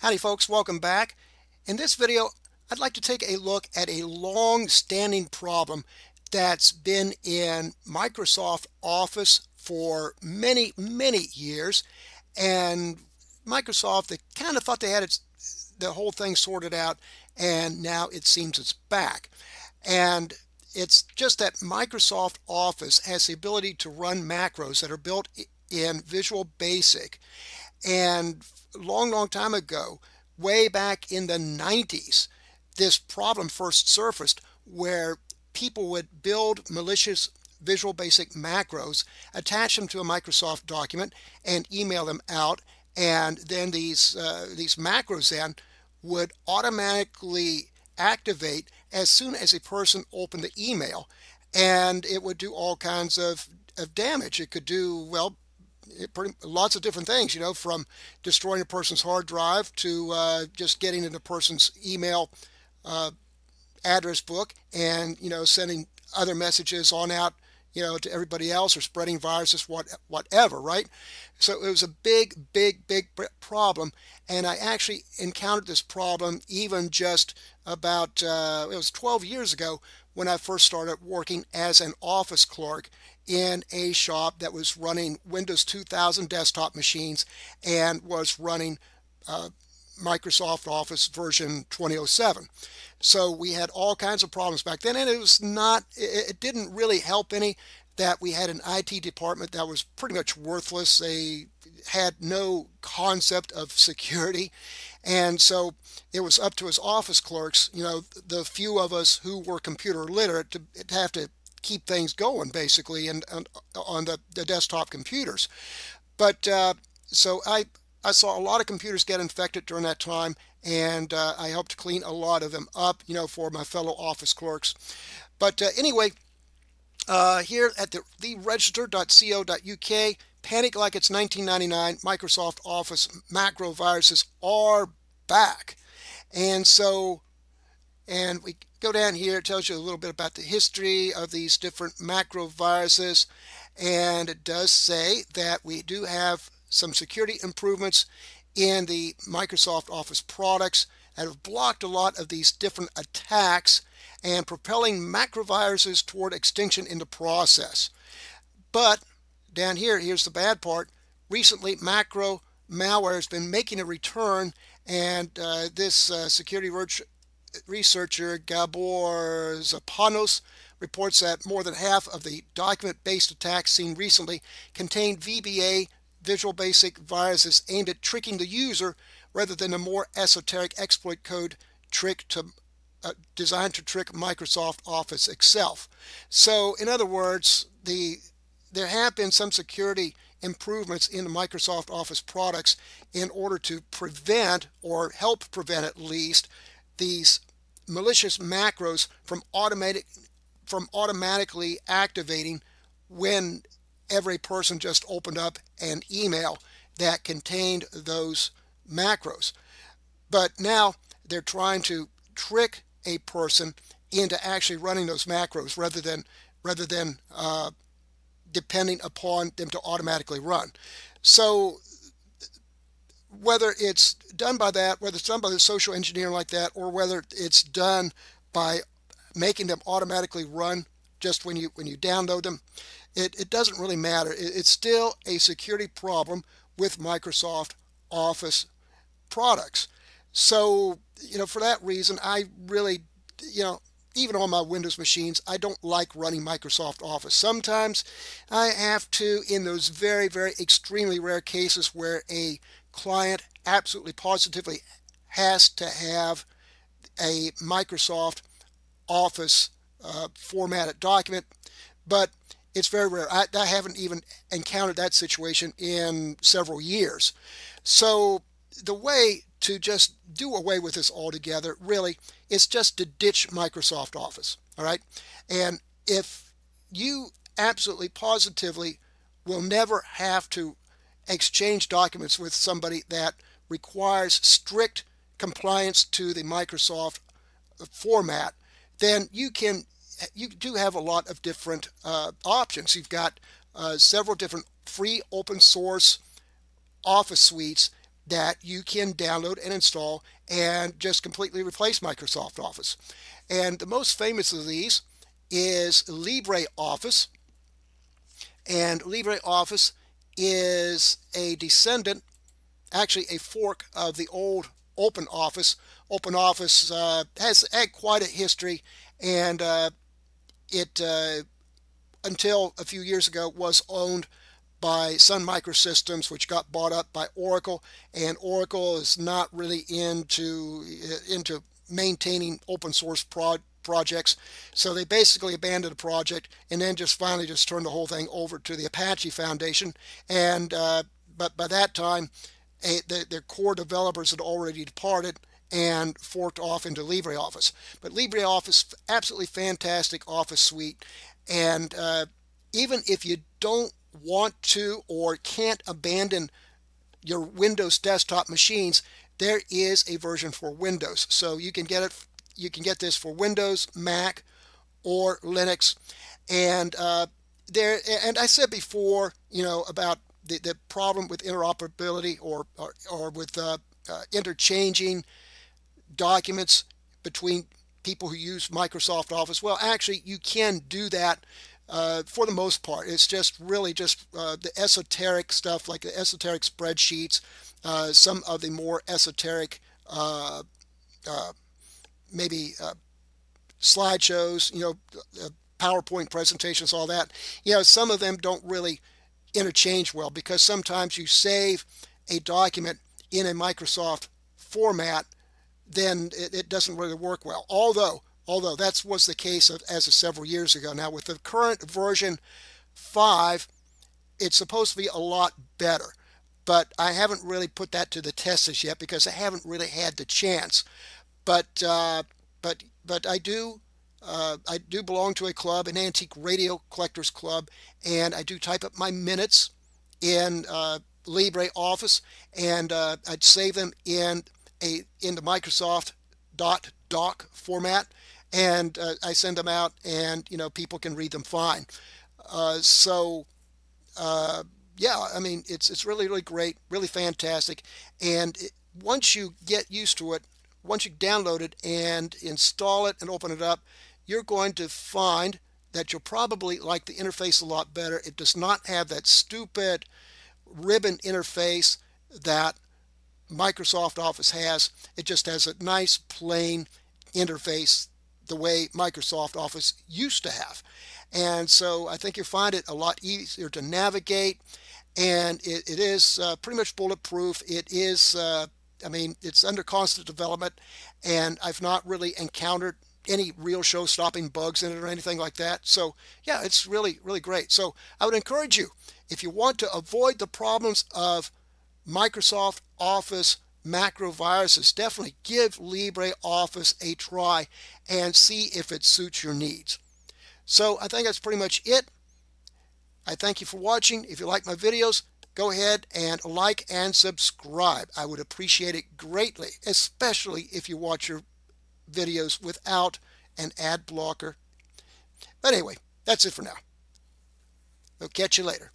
Howdy folks, welcome back. In this video, I'd like to take a look at a long-standing problem that's been in Microsoft Office for many, many years. And Microsoft, they kind of thought they had its, the whole thing sorted out, and now it seems it's back. And it's just that Microsoft Office has the ability to run macros that are built in Visual Basic. And long, long time ago, way back in the 90s, this problem first surfaced where people would build malicious Visual Basic macros, attach them to a Microsoft document, and email them out. And then these uh, these macros then would automatically activate as soon as a person opened the email, and it would do all kinds of, of damage. It could do well pretty, lots of different things, you know, from destroying a person's hard drive to uh, just getting into a person's email uh, address book and, you know, sending other messages on out, you know, to everybody else or spreading viruses, what, whatever, right? So it was a big, big, big problem. And I actually encountered this problem even just about, uh, it was 12 years ago when I first started working as an office clerk in a shop that was running Windows 2000 desktop machines and was running uh, Microsoft Office version 2007. So we had all kinds of problems back then, and it was not, it, it didn't really help any that we had an IT department that was pretty much worthless. They had no concept of security. And so it was up to his office clerks, you know, the few of us who were computer literate to, to have to keep things going basically and, and on the, the desktop computers. But uh, so I, I saw a lot of computers get infected during that time and uh, I helped clean a lot of them up, you know, for my fellow office clerks. But uh, anyway, uh, here at the theregister.co.uk, panic like it's 1999, Microsoft Office macro viruses are back. And so, and we go down here, it tells you a little bit about the history of these different macro viruses. And it does say that we do have some security improvements in the Microsoft Office products that have blocked a lot of these different attacks and propelling macroviruses toward extinction in the process. But down here, here's the bad part. Recently, macro malware has been making a return, and uh, this uh, security researcher, Gabor Szappanos, reports that more than half of the document-based attacks seen recently contain VBA Visual Basic viruses aimed at tricking the user rather than a more esoteric exploit code trick to uh, designed to trick Microsoft Office itself. So in other words, the there have been some security improvements in the Microsoft Office products in order to prevent or help prevent at least these malicious macros from automatic from automatically activating when every person just opened up an email that contained those macros. But now they're trying to trick a person into actually running those macros rather than rather than uh, depending upon them to automatically run. So whether it's done by that, whether it's done by the social engineering like that, or whether it's done by making them automatically run just when you when you download them, it, it doesn't really matter. It, it's still a security problem with Microsoft Office products. So, you know, for that reason, I really, you know, even on my Windows machines, I don't like running Microsoft Office. Sometimes I have to, in those very, very extremely rare cases where a client absolutely positively has to have a Microsoft Office uh, formatted document, but it's very rare. I, I haven't even encountered that situation in several years. So the way to just do away with this altogether really is just to ditch Microsoft Office. All right. And if you absolutely positively will never have to exchange documents with somebody that requires strict compliance to the Microsoft uh, format, then you can you do have a lot of different uh, options. You've got uh, several different free open source office suites that you can download and install and just completely replace Microsoft Office. And the most famous of these is LibreOffice. And LibreOffice is a descendant, actually a fork of the old OpenOffice. OpenOffice uh, has had quite a history and uh, it, uh, until a few years ago, was owned by Sun Microsystems, which got bought up by Oracle, and Oracle is not really into uh, into maintaining open source pro projects. So they basically abandoned the project and then just finally just turned the whole thing over to the Apache Foundation. And uh, but by that time, a, the, their core developers had already departed and forked off into LibreOffice. But LibreOffice, absolutely fantastic office suite. And uh, even if you don't want to or can't abandon your Windows desktop machines, there is a version for Windows. So you can get it. You can get this for Windows, Mac, or Linux. And uh, there, and I said before, you know, about the, the problem with interoperability or or, or with uh, uh, interchanging documents between people who use Microsoft Office. Well, actually, you can do that uh, for the most part. It's just really just uh, the esoteric stuff like the esoteric spreadsheets, uh, some of the more esoteric uh, uh, maybe uh, slideshows, you know, PowerPoint presentations, all that. You know, some of them don't really interchange well because sometimes you save a document in a Microsoft format, then it, it doesn't really work well. Although although that was the case of, as of several years ago. Now with the current version 5, it's supposed to be a lot better. But I haven't really put that to the test as yet because I haven't really had the chance. But uh, but but I do uh, I do belong to a club, an antique radio collectors club, and I do type up my minutes in uh, LibreOffice, and uh, I'd save them in a in the Microsoft dot doc format, and uh, I send them out, and you know people can read them fine. Uh, so uh, yeah, I mean it's it's really really great, really fantastic, and it, once you get used to it, once you download it and install it and open it up, you're going to find that you'll probably like the interface a lot better. It does not have that stupid ribbon interface that Microsoft Office has. It just has a nice plain interface the way Microsoft Office used to have. And so I think you'll find it a lot easier to navigate and it, it is uh, pretty much bulletproof. It is, uh, I mean, it's under constant development and I've not really encountered any real show stopping bugs in it or anything like that. So yeah, it's really, really great. So I would encourage you, if you want to avoid the problems of Microsoft Office macro viruses, definitely give LibreOffice a try and see if it suits your needs. So I think that's pretty much it. I thank you for watching. If you like my videos, go ahead and like and subscribe. I would appreciate it greatly, especially if you watch your videos without an ad blocker. But anyway, that's it for now. I'll catch you later.